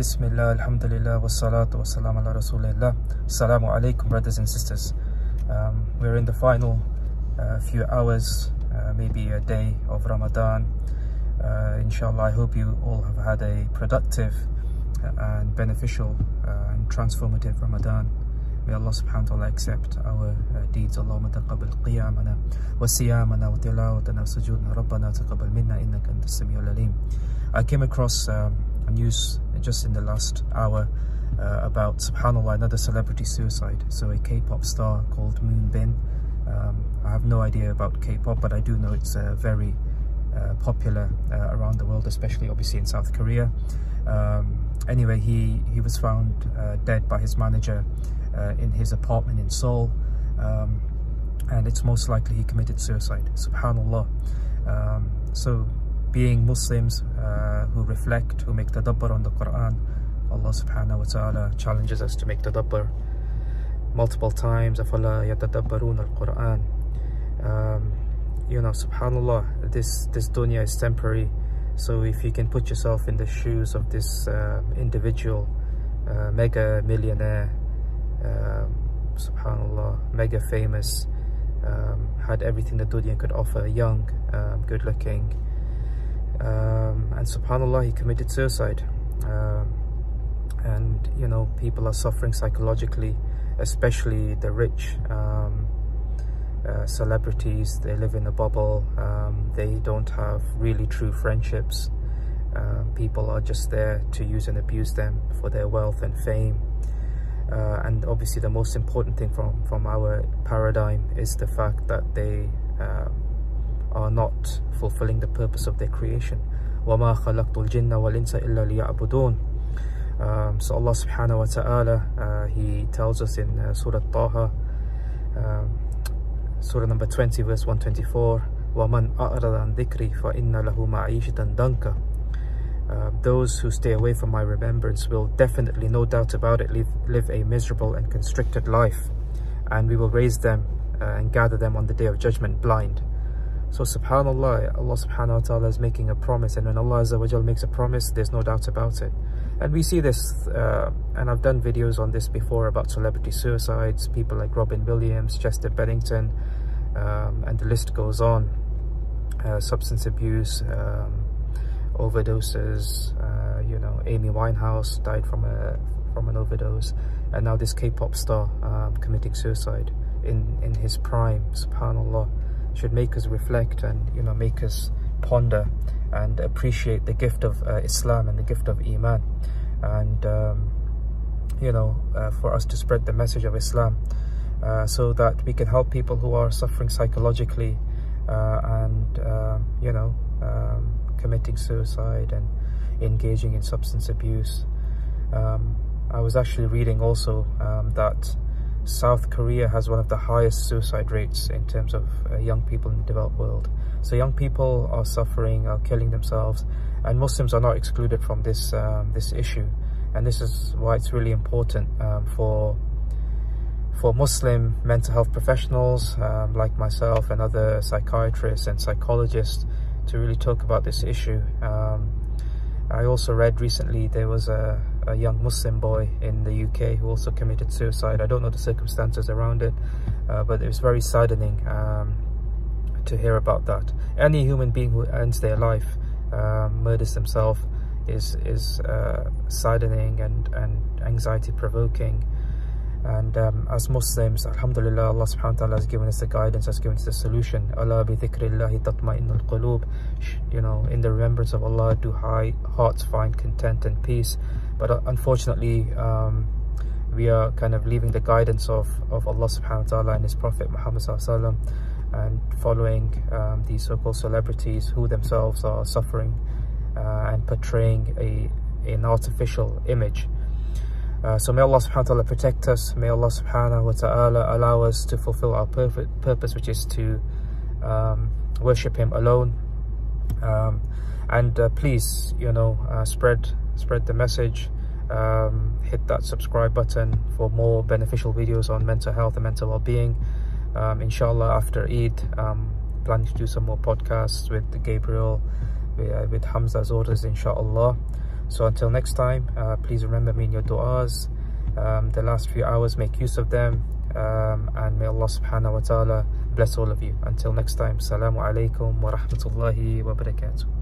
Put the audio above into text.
Bismillah, Alhamdulillah, wassalatu wassalam ala Rasulillah. Assalamu alaikum, brothers and sisters. Um, we're in the final uh, few hours, uh, maybe a day of Ramadan. Uh, inshallah, I hope you all have had a productive and beneficial uh, and transformative Ramadan. May Allah subhanahu wa ta'ala accept our uh, deeds. Allahumma taqabbal qiyamana wa siyamana wa tilawatana wa sujudna rabbana taqabbal minna innaka antas samiul alim. I came across um, a news just in the last hour uh, about subhanallah another celebrity suicide. So a K-pop star called Moonbin. Um, I have no idea about K-pop, but I do know it's uh, very uh, popular uh, around the world, especially obviously in South Korea. Um, anyway, he he was found uh, dead by his manager uh, in his apartment in Seoul, um, and it's most likely he committed suicide. Subhanallah. Um, so, being Muslims uh, who reflect, who make tadabbur on the Quran, Allah Subhanahu wa Taala challenges us to make tadabbur multiple times. أَفَلَا يَتَدَبَّرُونَ الْقُرْآنِ um, You know, Subhanallah, this this dunya is temporary. So if you can put yourself in the shoes of this uh, individual, uh, mega millionaire, um, subhanallah, mega famous, um, had everything the dunya could offer, young, um, good looking, um, and subhanallah, he committed suicide. Um, and you know, people are suffering psychologically, especially the rich. Um, uh, celebrities, they live in a bubble, they don't have really true friendships. people are just there to use and abuse them for their wealth and fame uh, and obviously the most important thing from from our paradigm is the fact that they uh, are not fulfilling the purpose of their creation وَمَا خَلَقْتُ الْجِنَّ وَالْإِنسَ إِلَّا لِيَعْبُدُونَ um, so Allah subhanahu wa ta'ala uh, he tells us in uh, Surah Taha um, Surah number 20 verse 124 وَمَنْ أَعْرَضَ عَنْ ذِكْرِي فَإِنَّ لَهُ مَعِيشَةً دَنْكَ uh, those who stay away from my remembrance will definitely, no doubt about it, live, live a miserable and constricted life. And we will raise them uh, and gather them on the day of judgment blind. So subhanAllah, Allah subhanahu wa ta'ala is making a promise and when Allah Azza wa makes a promise, there's no doubt about it. And we see this, uh, and I've done videos on this before about celebrity suicides, people like Robin Williams, Chester Bennington, um, and the list goes on. Uh, substance abuse, um, overdoses. Uh, you know, Amy Winehouse died from a from an overdose, and now this K-pop star um, committing suicide in in his prime. Subhanallah, should make us reflect and you know make us ponder and appreciate the gift of uh, Islam and the gift of Iman, and um, you know uh, for us to spread the message of Islam. Uh, so that we can help people who are suffering psychologically uh, and um, you know um, committing suicide and engaging in substance abuse. Um, I was actually reading also um, that South Korea has one of the highest suicide rates in terms of uh, young people in the developed world. So young people are suffering, are killing themselves, and Muslims are not excluded from this um, this issue. And this is why it's really important um, for for Muslim mental health professionals um, like myself and other psychiatrists and psychologists to really talk about this issue. Um, I also read recently there was a, a, young Muslim boy in the UK who also committed suicide. I don't know the circumstances around it, uh, but it was very saddening um, to hear about that. Any human being who ends their life, um, murders themselves, is is uh, saddening and, and anxiety provoking. And um, as Muslims, Alhamdulillah, Allah subhanahu wa ta'ala has given us the guidance, has given us the solution. Allah bi dhikrillahi tatma'innul qulub. You know, in the remembrance of Allah do high hearts find content and peace. But uh, unfortunately, um, we are kind of leaving the guidance of, of Allah subhanahu wa ta'ala and His Prophet Muhammad sallallahu and following um, these so-called celebrities who themselves are suffering uh, and portraying a an artificial image uh, so may Allah subhanahu wa ta'ala protect us. May Allah subhanahu wa ta'ala allow us to fulfill our purpose, which is to um, worship Him alone. Um, and uh, please, you know, uh, spread spread the message. Um, hit that subscribe button for more beneficial videos on mental health and mental well-being. Um, inshallah, after Eid, um, planning to do some more podcasts with Gabriel, with, uh, with Hamza Tzortzis, inshallah. So until next time uh, please remember me in your du'as. Um, the last few hours make use of them. Um, and may Allah subhanahu wa ta'ala bless all of you. Until next time assalamu alaikum wa rahmatullahi wa barakatuh